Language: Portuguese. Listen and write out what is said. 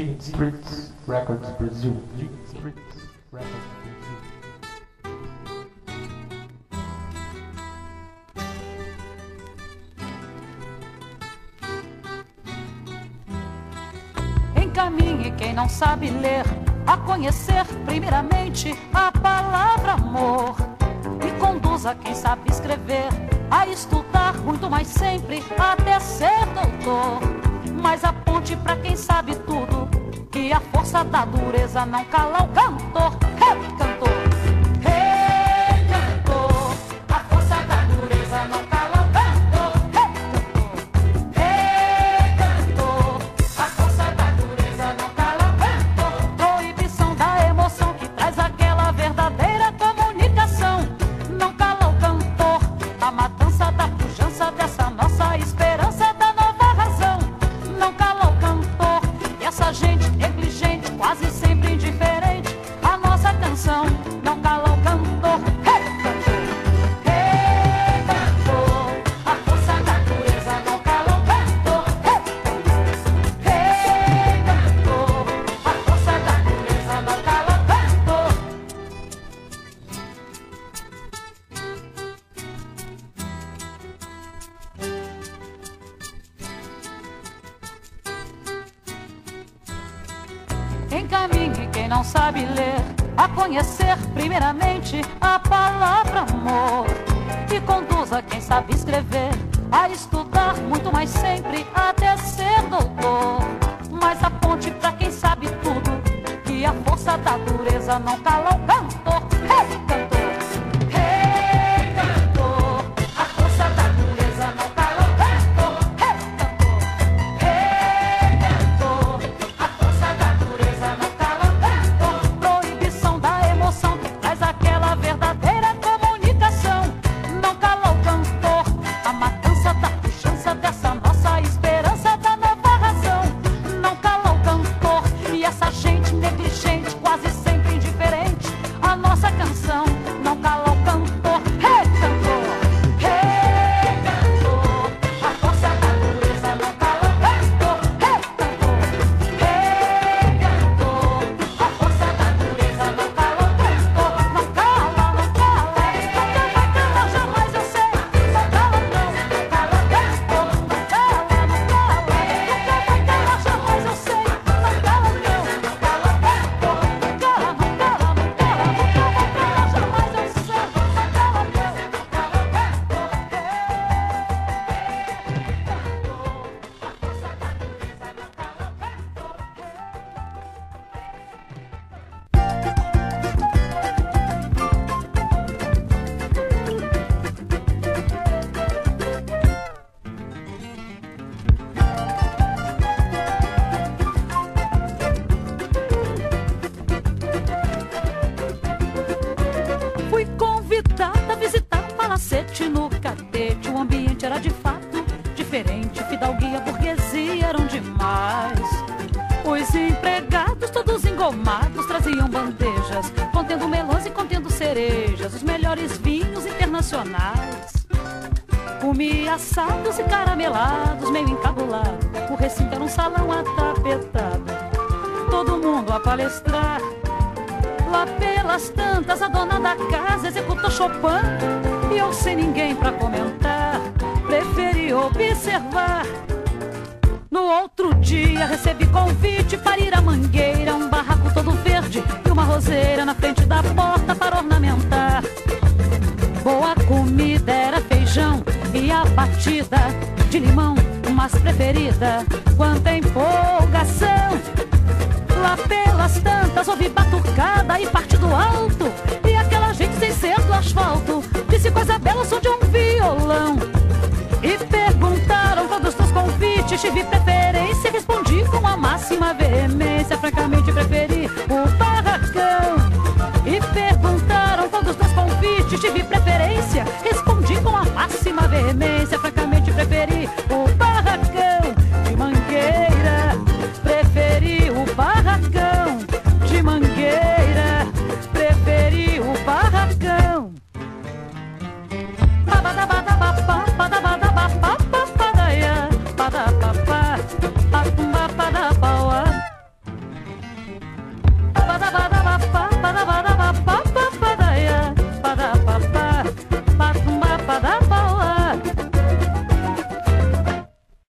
Jim Spritz Records Brasil. Jim Spritz Records Brasil. Encaminhe quem não sabe ler a conhecer primeiramente a palavra amor e conduza quem sabe escrever a estudar muito mais sempre até ser doutor. Mas aponte para a força da dureza não cala o cantor. Encaminhe quem não sabe ler a conhecer primeiramente a palavra amor e conduza quem sabe escrever a estudar muito mais sempre até ser doutor. Mas aponte pra quem sabe tudo que a força da dureza não cala o cantor! Hey, de fato diferente. Fidalguia, burguesia eram demais. Os empregados, todos engomados, traziam bandejas, contendo melões e contendo cerejas, os melhores vinhos internacionais. Comi assados e caramelados, meio encabulado. O recinto era um salão atapetado. Todo mundo a palestrar. Lá pelas tantas, a dona da casa executou Chopin E eu sem ninguém pra comentar observar. No outro dia recebi convite para ir à mangueira Um barraco todo verde e uma roseira na frente da porta para ornamentar. Boa comida era feijão e a batida de limão Mas preferida, quanta empolgação. Lá pelas tantas ouvi batucada e partido alto E aquela gente sem ser do asfalto Disse coisa bela, sou de um Tive preferência, respondi com a máxima veemência Francamente preferi